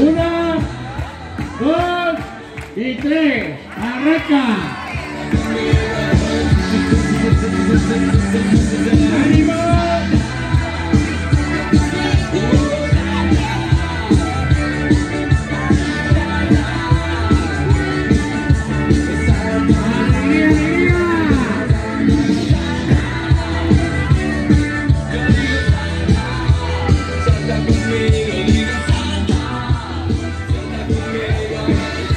Una, dos y tres. Arranca. Yeah.